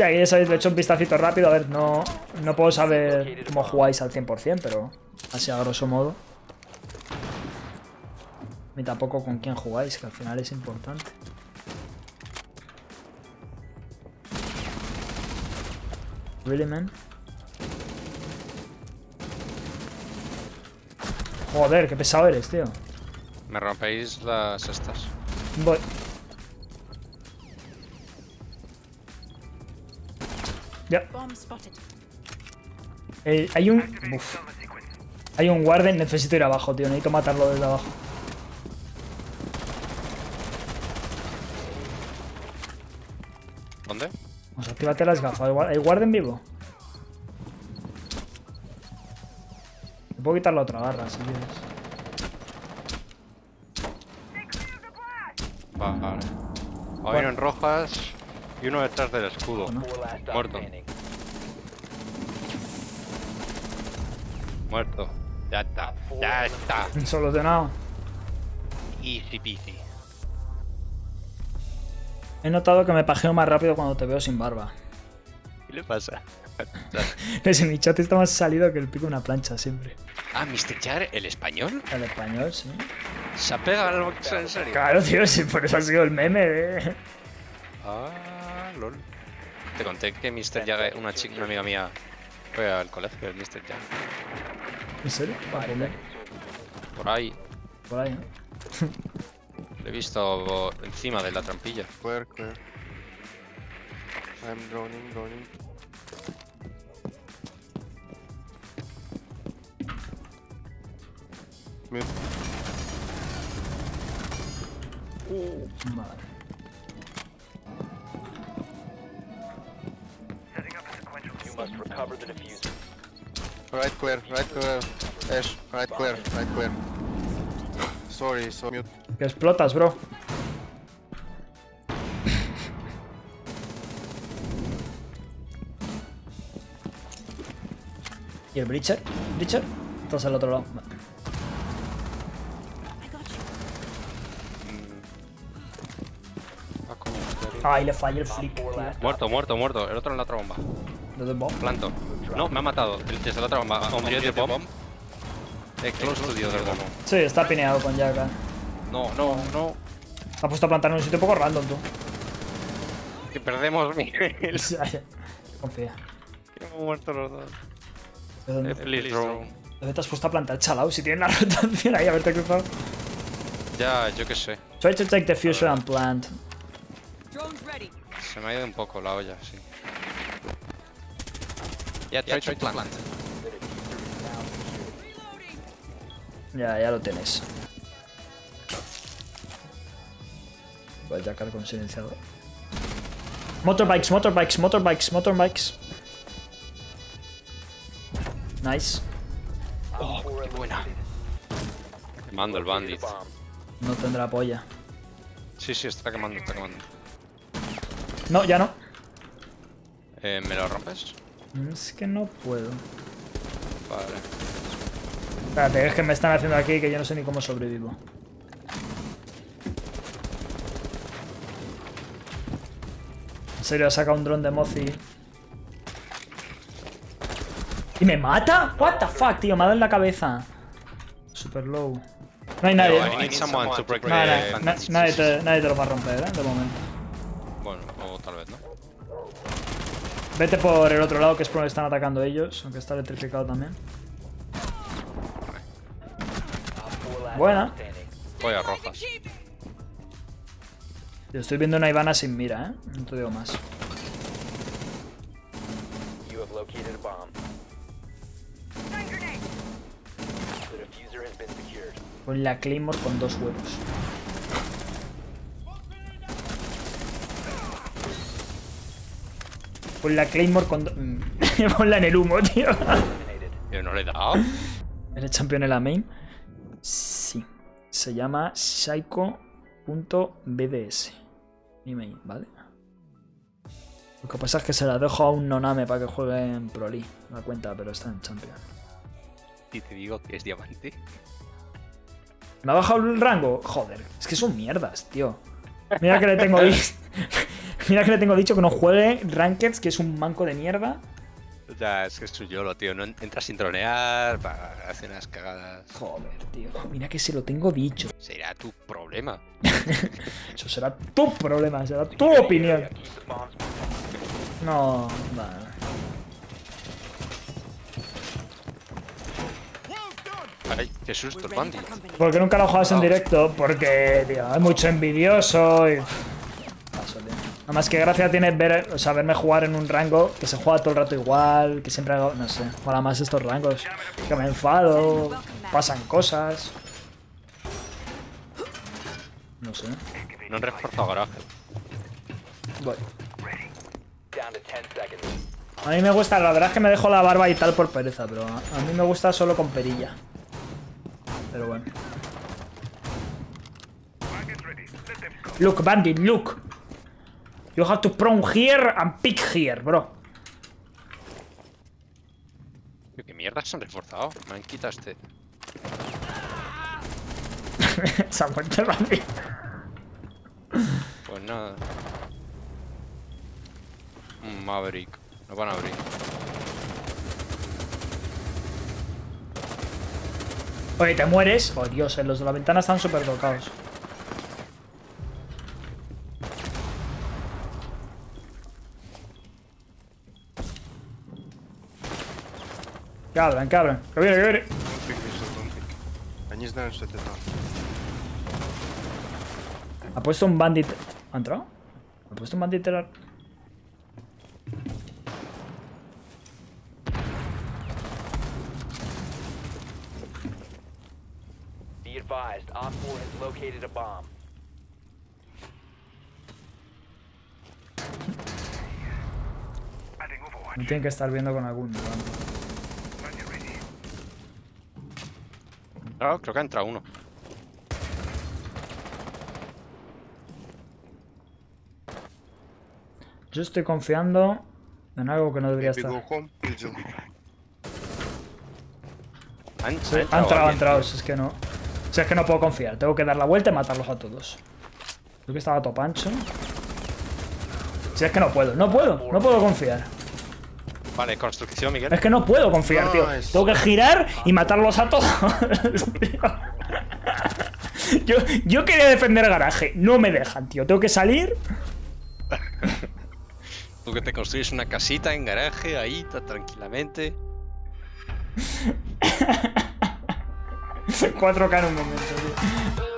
Sí, aquí ya sabéis, le he hecho un vistacito rápido. A ver, no, no puedo saber cómo jugáis al 100%, pero así a grosso modo. Ni tampoco con quién jugáis, que al final es importante. Really, man? Joder, qué pesado eres, tío. Me rompéis las estas. Voy. Ya. Eh, hay un... Uf. Hay un warden, necesito ir abajo, tío. Necesito matarlo desde abajo. ¿Dónde? Vamos, actívate las gafas. ¿Hay guar- ¿Hay warden vivo? Me puedo quitar la otra barra, si quieres. Va, vale. Uno en rojas y uno detrás del escudo. Bueno. Muerto. Muerto. Ya está. Ya está. Solucionado. Easy peasy. He notado que me pajeo más rápido cuando te veo sin barba. ¿Qué le pasa? Ese mi chat está más salido que el pico de una plancha siempre. ah, Mr. Jar, el español. El español, sí. Se apega al boxeo en serio. Claro, tío, sí, por eso ha sido el meme de... Ah, lol. Te conté que Mr. Jar, una chica, una amiga mía, fue al colegio, el Mr. Jar. ¿En serio? Por ahí. Por ahí, ¿no? Lo he visto encima de la trampilla. Clear, clear. I'm droning, droning. Mute. Vale. You must recover the diffuser. Right clear, right clear. Ash, right clear, right clear. Sorry, so mute. Que explotas, bro. ¿Y el Breacher? ¿Breacher? Estás al otro lado. Vale. Ah, estoy- Ay, le fallé el flick, tío. Muerto, muerto, muerto. El otro en la otra bomba. Desde el bomb. Planto. No, me ha matado. Desde la otra bomba. On the bomb. Eh, close to the other bomb. Sí, está pineado con Jack. eh. No, no, no. Ha puesto a plantar en un sitio un poco random, tú. Que perdemos Miguel. Confía. Que hemos muerto los dos. ¿De Eh, dónde, please, bro. dónde te has puesto a plantar, chalao? Si tienes la rotación ahí, haberte cruzado. Ya, yo qué sé. Try to take the fuser and plant. Se me ha ido un poco la olla, sí. Ya, try to plant. Ya, ya lo tienes. Voy a jacar con silenciador. Motorbikes, motorbikes, motorbikes, motorbikes. Nice. Oh, qué buena. Quemando el bandit. No tendrá polla. Sí, sí, está quemando, está quemando. No, ya no. Eh, ¿Me lo rompes? Es que no puedo. Vale. Espérate, es que me están haciendo aquí que yo no sé ni cómo sobrevivo. En serio, saca un dron de Mozi. ¿Y me mata? What the fuck, tío, me ha dado en la cabeza. Super low. No hay nadie. Nadie te lo va a romper, ¿eh? De momento. Bueno, o tal vez no. Vete por el otro lado, que es por donde están atacando ellos, aunque está electrificado también. Buena. Voy a rojas. Yo estoy viendo una Ivana sin mira, ¿eh? No te digo más. Con la Claymore con dos huevos. Con la Claymore con dos... Ponla en el humo, tío. Yo no le he dado. ¿Eres campeón en la main? Sí. Se llama Psycho.bds. Mi main, ¿vale? Lo que pasa es que se la dejo a un Noname para que juegue en Pro League, la cuenta, pero está en Champion. Y te digo que es diamante. ¿Me ha bajado el rango? Joder, es que son mierdas, tío. Mira que le tengo Mira que le tengo dicho que no juegue Rankeds, que es un manco de mierda. Ya, es que es su YOLO, tío. No entra sin tronear, va, hace unas cagadas. Joder, tío. Mira que se lo tengo dicho. Será tu problema. Eso será tu problema, será tu opinión. No, vale. Ay, qué susto, el bandit. ¿Por qué nunca lo juegas en directo? Porque, tío, hay mucho envidioso y... Paso, tío. Nada más que gracia tiene ver, o sea, verme jugar en un rango que se juega todo el rato igual, que siempre hago, no sé, mola más estos rangos. Que me enfado, pasan cosas. No sé. No han reforzado garaje. Voy. down to 10 seconds. A mí me gusta, la verdad es que me dejo la barba y tal por pereza, pero a, a mí me gusta solo con perilla. Pero bueno. Look, bandit, look. You have to prone here and pick here, bro. ¿Qué mierda se han reforzado? Me han quitado este. Se ha muerto. Pues nada. Un Maverick. Nos van a abrir. Oye, te mueres. Oh, Dios, eh, los de la ventana están súper tocados. Gadłem, gadłem. Robię, robię. Konfig, jeszcze Ha puesto un bandit... ¿Ha entrado? ¿Ha puesto un bandit? Be advised, has located a bomb. No tienen que estar viendo con algún. Creo que ha entrado uno. Yo estoy confiando en algo que no debería estar. Ha entrado, ha entrado. Si es que no. Si es que no puedo confiar. Tengo que dar la vuelta y matarlos a todos. Creo que estaba Topancho. Si es que no puedo. No puedo. No puedo confiar. Vale, construcción, Miguel. Es que no puedo confiar, tío. Tengo que girar y matarlos a todos. yo, yo quería defender el garaje. No me dejan, tío. Tengo que salir. Tú que te construyes una casita en garaje ahí, tranquilamente. 4K en un momento, tío.